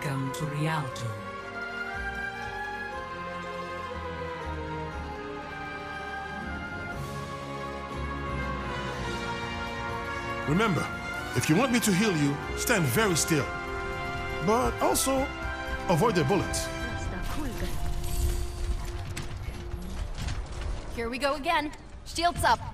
Welcome to Rialto. Remember, if you want me to heal you, stand very still. But also, avoid the bullets. Here we go again. Shields up.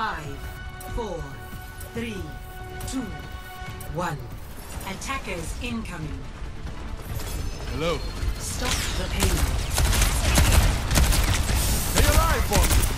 Five, four, three, two, one. Attackers incoming. Hello. Stop the payload. Stay alive for me.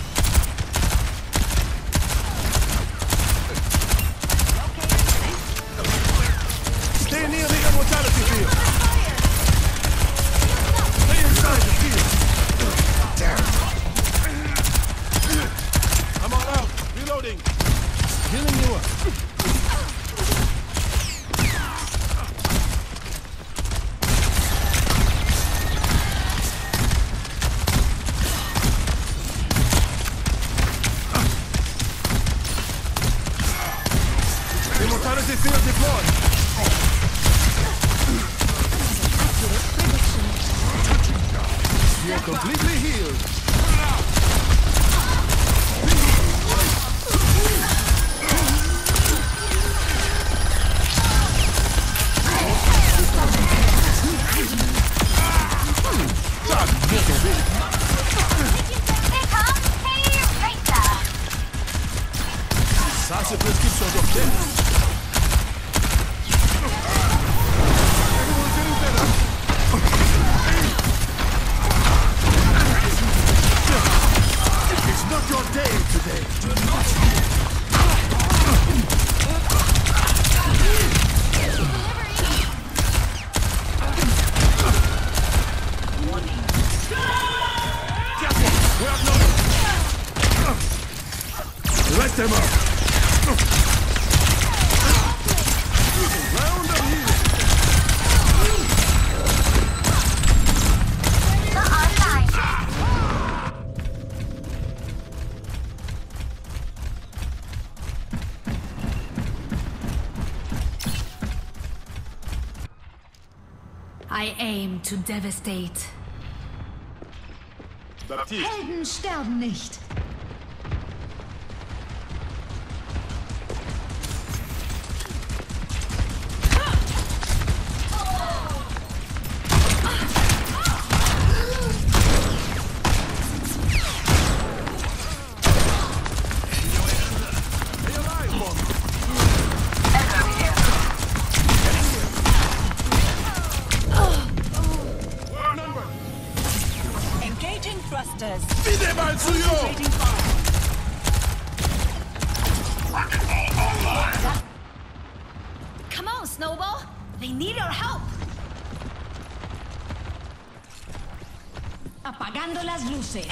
Completely Let them up. Round of healing. I aim to devastate. Helden sterben nicht. Apagando las luces.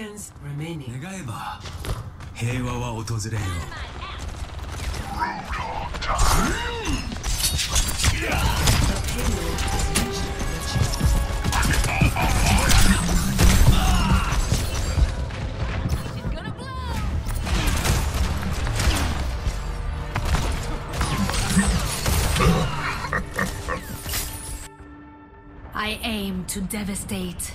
seconds remaining. 願えば平和は訪れよ Gonna blow! I aim to devastate.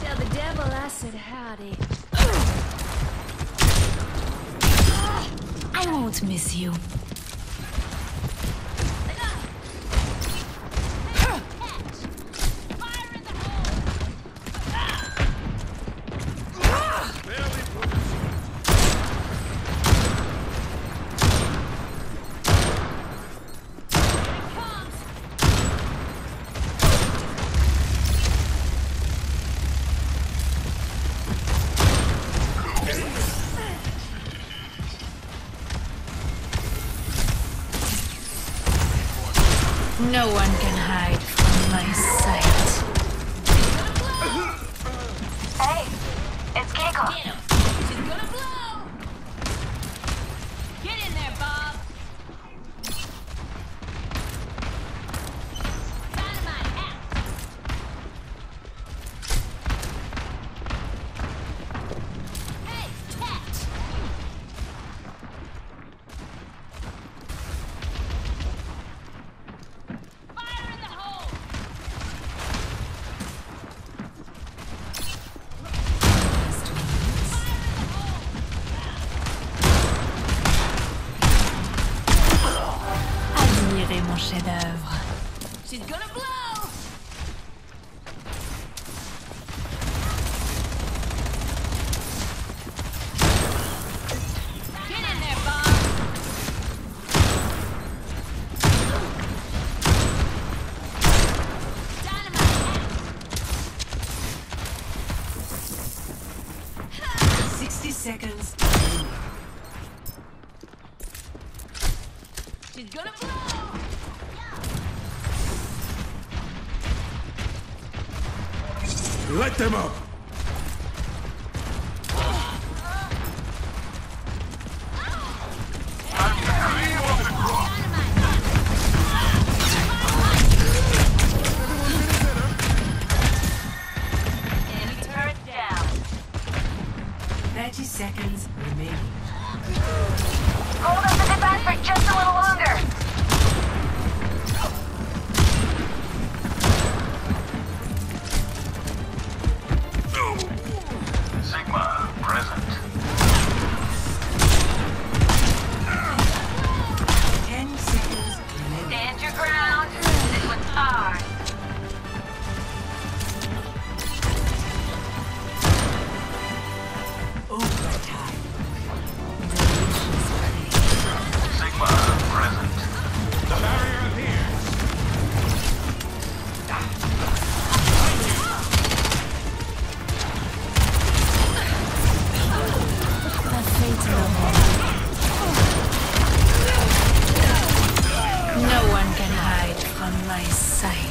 Tell the devil I said howdy. I won't miss you. No one can hide from my sight. Hey, it's Keiko. Mon chef-d'œuvre. She's gonna blow! Get in there, Bob! Dynamite! 60 seconds. Let them up. My sight.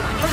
Come on.